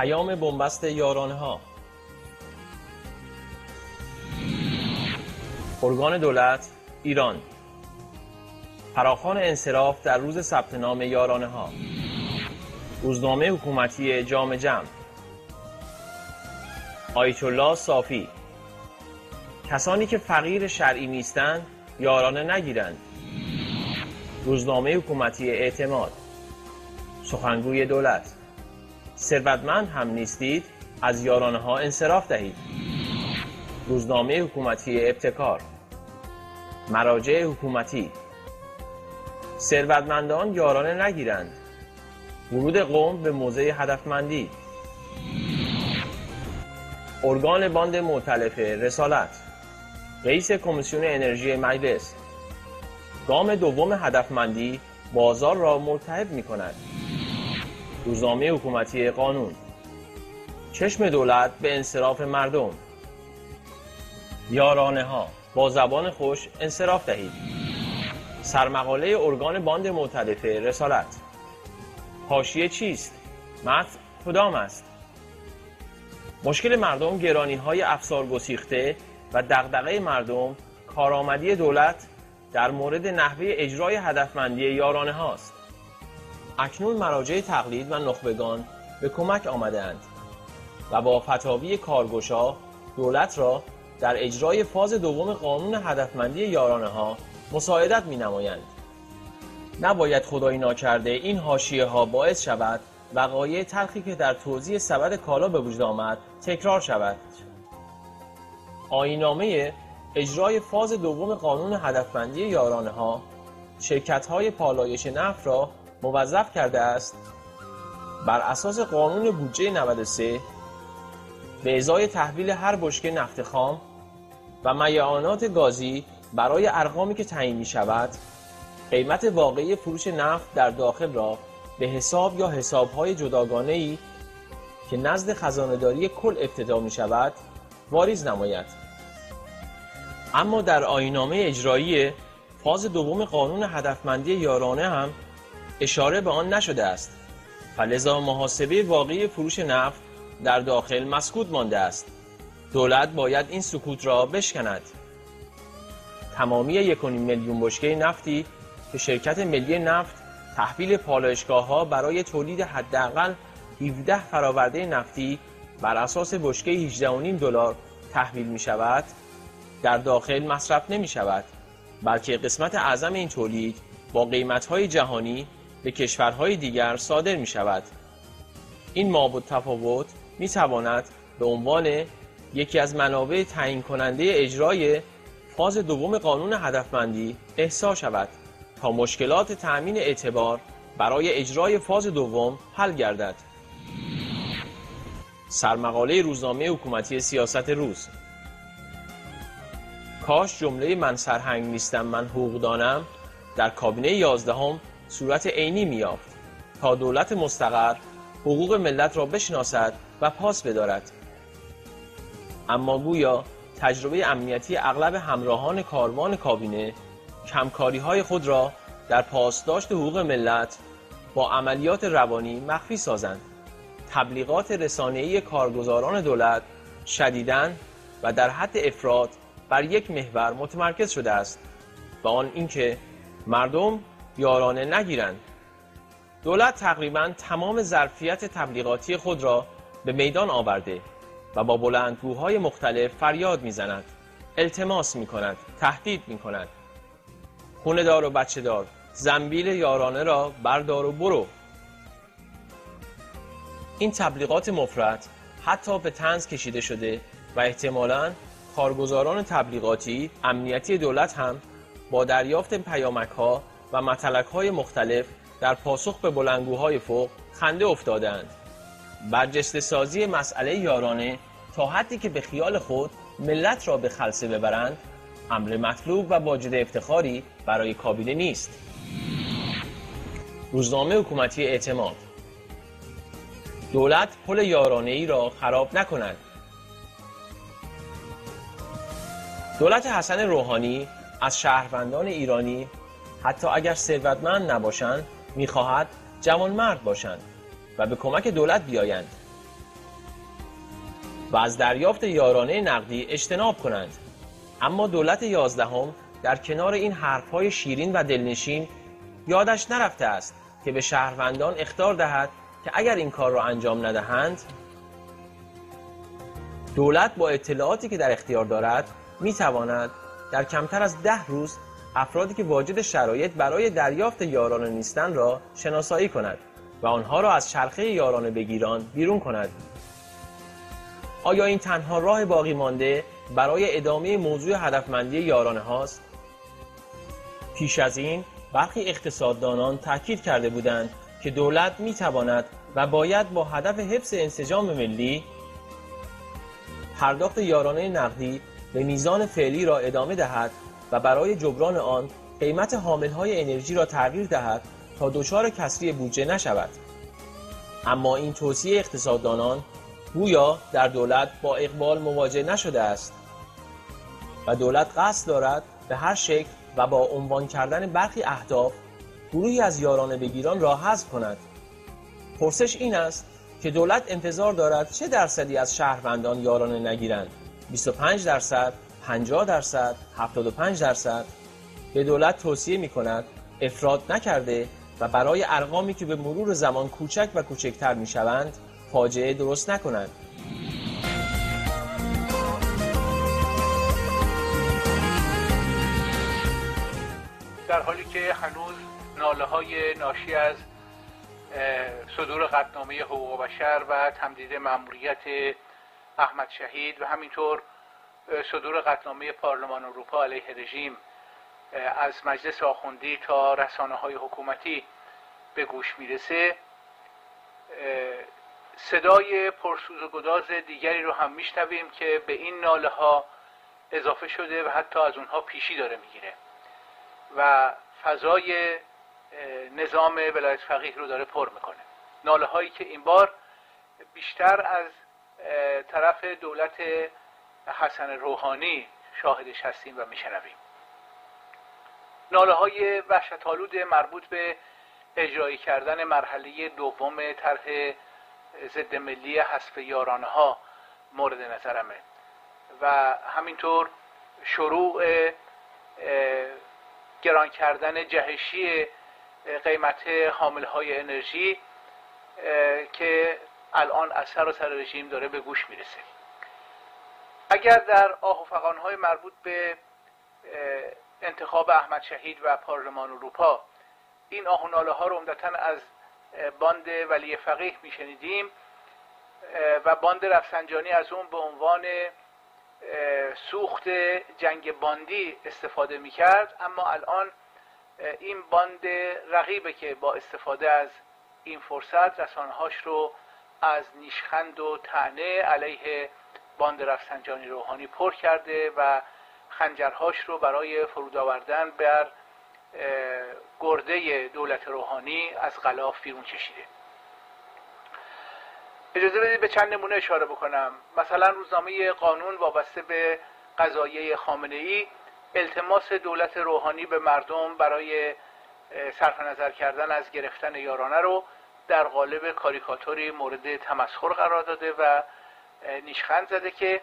پیام بنبست یارانه ها ارگان دولت ایران. فراخان انصراف در روز ثبت نام یارانه ها روزنامه حکومتی جام جمع الله صافی. کسانی که فقیر شرعی نیستند یارانه نگیرند. روزنامه حکومتی اعتماد. سخنگوی دولت. ثروتمند هم نیستید از یارانه ها انصراف دهید. روزنامه حکومتی ابتکار مراجع حکومتی. ثروتمندان یارانه نگیرند. ورود قوم به موضع هدفمندی. ارگان باند معتلف رسالت. رئیس کمیسیون انرژی مجلس. گام دوم هدفمندی بازار را ملتهب می کند روزنامه حکومتی قانون. چشم دولت به انصراف مردم. یارانه ها با زبان خوش انصراف دهید. سرمقاله ارگان باند معتلف رسالت. حاشیه چیست؟ متن کدام است؟ مشکل مردم گرانی های افسار گسیخته و دغدغه مردم کارآمدی دولت در مورد نحوه اجرای هدفمندی یارانه هاست. اکنون مراجع تقلید و نخبگان به کمک آمدند و با فتاوی کارگشا دولت را در اجرای فاز دوم قانون هدفمندی یارانه ها مساعدت می نمایند. نباید خدایی ناکرده این حاشیه ها باعث شود وقایع تلخی که در توضیح سبد کالا به وجود آمد تکرار شود آینامه اجرای فاز دوم قانون هدفمندی یارانه ها شرکت های پالایش نفت را موظف کرده است بر اساس قانون بودجه 93 به ازای تحویل هر بشکه نفت خام و میعانات گازی برای ارقامی که تعیین می شود قیمت واقعی فروش نفت در داخل را به حساب یا حسابهای جداگانه ای که نزد خزانهداری کل ابتدا می شود واریز نماید. اما در آینامه اجرایی فاز دوم قانون هدفمندی یارانه هم اشاره به آن نشده است. فلذا محاسبه واقعی فروش نفت در داخل مسکوت مانده است. دولت باید این سکوت را بشکند. تمامی یک میلیون بشکه نفتی که شرکت ملی نفت تحویل پالایشگاه ها برای تولید حداقل 17 فراورده نفتی بر اساس بشکه 18.5 دلار تحویل می شود در داخل مصرف نمی شود بلکه قسمت اعظم این تولید با قیمت های جهانی به کشورهای دیگر صادر می شود این مابود تفاوت می تواند به عنوان یکی از منابع تعیین کننده اجرای فاز دوم قانون هدفمندی احسا شود تا مشکلات تأمین اعتبار برای اجرای فاز دوم حل گردد. سرمقاله روزنامه حکومتی سیاست روز. کاش جمله من سرهنگ نیستم من حقوق دانم. در کابینه یازدهم صورت عینی میافت تا دولت مستقر حقوق ملت را بشناسد و پاس بدارد. اما گویا تجربه امنیتی اغلب همراهان کاروان کابینه کمکاری های خود را در پاسداشت حقوق ملت با عملیات روانی مخفی سازند. تبلیغات رسانه‌ای کارگزاران دولت شدیدن و در حد افراد بر یک محور متمرکز شده است و آن اینکه مردم یارانه نگیرند. دولت تقریبا تمام ظرفیت تبلیغاتی خود را به میدان آورده و با بلندگوهای مختلف فریاد می‌زند التماس می کند تهدید می کند خونه دار و بچه دار زنبیل یارانه را بردار و برو. این تبلیغات مفرد حتی به تنز کشیده شده و احتمالا کارگزاران تبلیغاتی امنیتی دولت هم با دریافت پیامک ها و متلک های مختلف در پاسخ به بلنگوهای فوق خنده افتادند برجسته سازی مسئله یارانه تا حدی که به خیال خود ملت را به خلصه ببرند امر مطلوب و واجد افتخاری برای کابینه نیست. روزنامه حکومتی اعتماد. دولت پل یارانه ای را خراب نکند. دولت حسن روحانی از شهروندان ایرانی حتی اگر ثروتمند نباشند می‌خواهد جوانمرد باشند و به کمک دولت بیایند و از دریافت یارانه نقدی اجتناب کنند. اما دولت یازدهم در کنار این حرفهای شیرین و دلنشین یادش نرفته است که به شهروندان اختار دهد که اگر این کار را انجام ندهند دولت با اطلاعاتی که در اختیار دارد می تواند در کمتر از ده روز افرادی که واجد شرایط برای دریافت یارانه نیستند را شناسایی کند و آنها را از چرخه یارانه بگیران بیرون کند آیا این تنها راه باقی مانده برای ادامه موضوع هدفمندی یارانه هاست؟ پیش از این برخی اقتصاددانان تاکید کرده بودند که دولت می تواند و باید با هدف حفظ انسجام ملی پرداخت یارانه نقدی به میزان فعلی را ادامه دهد و برای جبران آن قیمت های انرژی را تغییر دهد تا دچار کسری بودجه نشود. اما این توصیه اقتصاددانان گویا در دولت با اقبال مواجه نشده است و دولت قصد دارد به هر شکل و با عنوان کردن برخی اهداف گروهی از یارانه بگیران را حذف کند. پرسش این است که دولت انتظار دارد چه درصدی از شهروندان یارانه نگیرند؟ 25 درصد 50 درصد 75 درصد به دولت توصیه می کند افراد نکرده و برای ارقامی که به مرور زمان کوچک و کوچکتر می شوند فاجعه درست نکنند. در حالی که هنوز ناله های ناشی از صدور قطنامه حقوق بشر و تمدید مأموریت احمد شهید و همینطور صدور قطنامه پارلمان اروپا علیه رژیم از مجلس آخوندی تا رسانه های حکومتی به گوش می‌رسه. صدای پرسوز و گداز دیگری رو هم میشنویم که به این ناله ها اضافه شده و حتی از اونها پیشی داره می‌گیره. و فضای نظام ولایت فقیه رو داره پر می‌کنه. ناله هایی که این بار بیشتر از طرف دولت حسن روحانی شاهدش هستیم و میشنویم. ناله های وحشتالود مربوط به اجرایی کردن مرحله دوم طرح ضد ملی حذف یارانه ها مورد نظرمه و همینطور شروع گران کردن جهشی قیمت حامل های انرژی که الان از سر و سر رژیم داره به گوش می‌رسه. اگر در آه و مربوط به انتخاب احمد شهید و پارلمان اروپا این آهناله ها رو عمدتا از باند ولی فقیه میشنیدیم و باند رفسنجانی از اون به عنوان سوخت جنگ باندی استفاده می‌کرد. اما الان این باند رقیبه که با استفاده از این فرصت رسانهاش رو از نیشخند و تنه علیه باند رفسنجانی روحانی پر کرده و خنجرهاش رو برای فرود آوردن بر گرده دولت روحانی از غلاف بیرون کشیده. اجازه بدید به چند نمونه اشاره بکنم. مثلا روزنامه قانون وابسته به قضایه خامنه ای التماس دولت روحانی به مردم برای صرف نظر کردن از گرفتن یارانه رو در قالب کاریکاتوری مورد تمسخر قرار داده و نیشخند زده که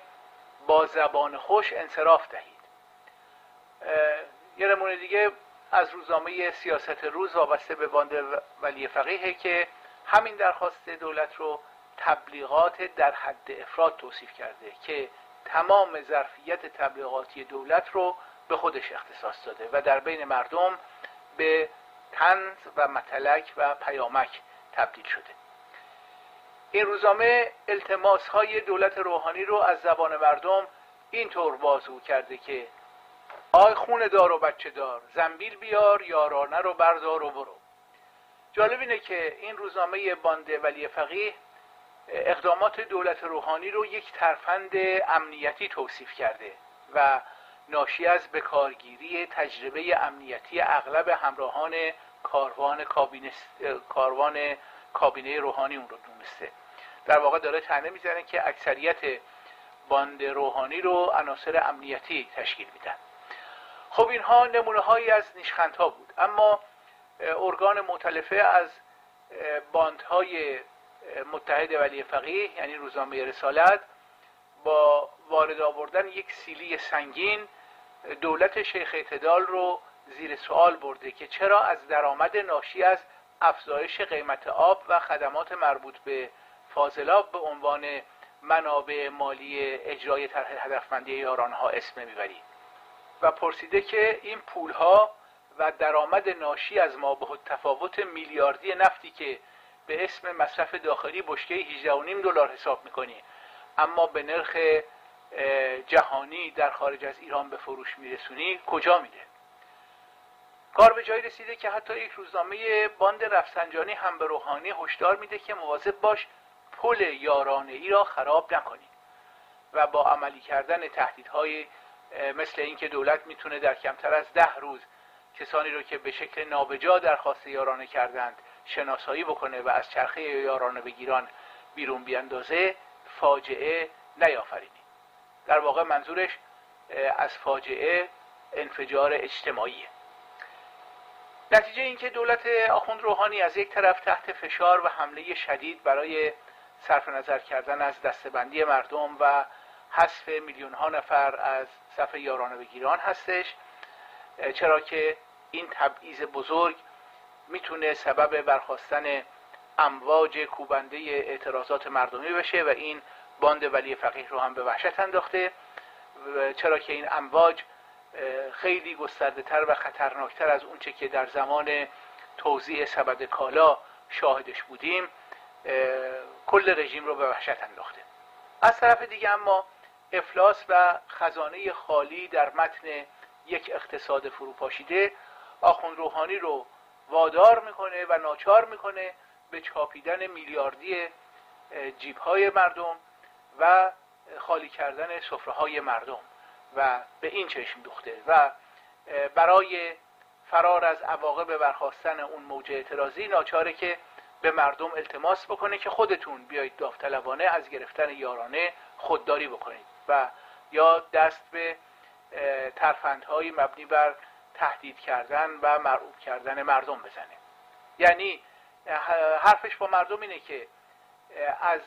با زبان خوش انصراف دهید. یه نمونه دیگه از روزنامه سیاست روز وابسته به باند ولی فقیه که همین درخواست دولت رو تبلیغات در حد افراد توصیف کرده که تمام ظرفیت تبلیغاتی دولت رو به خودش اختصاص داده و در بین مردم به تنز و متلک و پیامک تبدیل شده. این روزنامه التماس های دولت روحانی رو از زبان مردم اینطور بازگو کرده که آی خون دار و بچه دار زنبیل بیار یارانه رو بردار و برو. جالب اینه که این روزنامه بانده ولی فقیه اقدامات دولت روحانی رو یک ترفند امنیتی توصیف کرده و ناشی از بکارگیری تجربه امنیتی اغلب همراهان کاروان کابینه, کاروان کابینه روحانی اون رو دونسته. در واقع داره تنه می‌زنه که اکثریت باند روحانی رو عناصر امنیتی تشکیل میدن. خب اینها نمونه هایی از نیشخندها بود. اما ارگان مختلفه از باندهای متحد ولی فقیه یعنی روزنامه رسالت با وارد آوردن یک سیلی سنگین دولت شیخ اعتدال رو زیر سوال برده که چرا از درآمد ناشی از افزایش قیمت آب و خدمات مربوط به فاضلاب به عنوان منابع مالی اجرای طرح هدفمندی یاران ها اسم می‌بری. و پرسیده که این پول ها و درآمد ناشی از ما به تفاوت میلیاردی نفتی که به اسم مصرف داخلی بشکه 18.5 دلار حساب می‌کنی اما به نرخ جهانی در خارج از ایران به فروش میرسونی کجا میده؟ کار به جایی رسیده که حتی یک روزنامه باند رفسنجانی هم به روحانی هشدار میده که مواظب باش پل یارانه ای را خراب نکنی و با عملی کردن تهدیدهای مثل اینکه دولت می‌تونه در کمتر از ده روز کسانی رو که به شکل نابجا درخواست یارانه کردند شناسایی بکنه و از چرخه یارانه بگیران بیرون بیاندازه فاجعه نیافرینی. در واقع منظورش از فاجعه انفجار اجتماعیه. نتیجه اینکه دولت آخوند روحانی از یک طرف تحت فشار و حمله شدید برای صرف نظر کردن از دستبندی مردم و حذف میلیون ها نفر از صف یارانه بگیران هستش چرا که این تبعیض بزرگ می‌تونه سبب برخواستن امواج کوبنده اعتراضات مردمی بشه و این باند ولی فقیه رو هم به وحشت انداخته چرا که این امواج خیلی گسترده تر و خطرناکتر از اونچه که در زمان توزیع سبد کالا شاهدش بودیم کل رژیم رو به وحشت انداخته. از طرف دیگه اما افلاس و خزانه خالی در متن یک اقتصاد فروپاشیده آخوند روحانی رو وادار می‌کنه و ناچار می‌کنه به چاپیدن میلیاردی جیب های مردم و خالی کردن سفره مردم. و به این چشم دوخته و برای فرار از عواقب برخواستن اون موج اعتراضی ناچاره که به مردم التماس بکنه که خودتون بیایید داوطلبانه از گرفتن یارانه خودداری بکنید و یا دست به ترفندهای مبنی بر تهدید کردن و مرعوب کردن مردم بزنه. یعنی حرفش با مردم اینه که از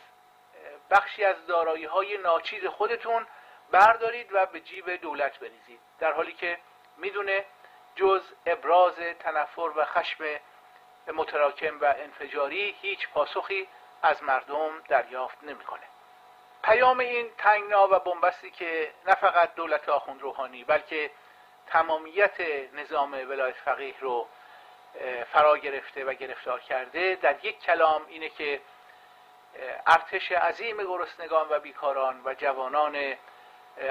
بخشی از دارایی های ناچیز خودتون بردارید و به جیب دولت بریزید در حالی که می‌دونه جز ابراز تنفر و خشم متراکم و انفجاری هیچ پاسخی از مردم دریافت نمی‌کنه. پیام این تنگنا و بنبستی که نه فقط دولت آخوند روحانی بلکه تمامیت نظام ولایت فقیه رو فرا گرفته و گرفتار کرده در یک کلام اینه که ارتش عظیم گرسنگان و بیکاران و جوانان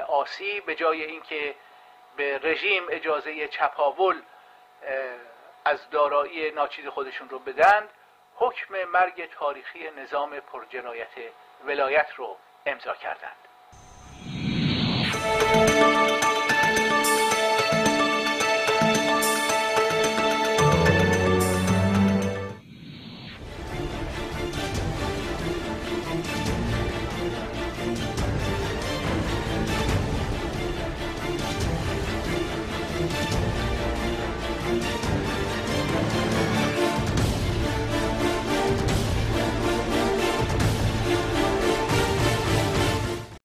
آسی به جای اینکه به رژیم اجازه چپاول از دارایی ناچیز خودشون رو بدند حکم مرگ تاریخی نظام پرجنایت ولایت رو امضا کردند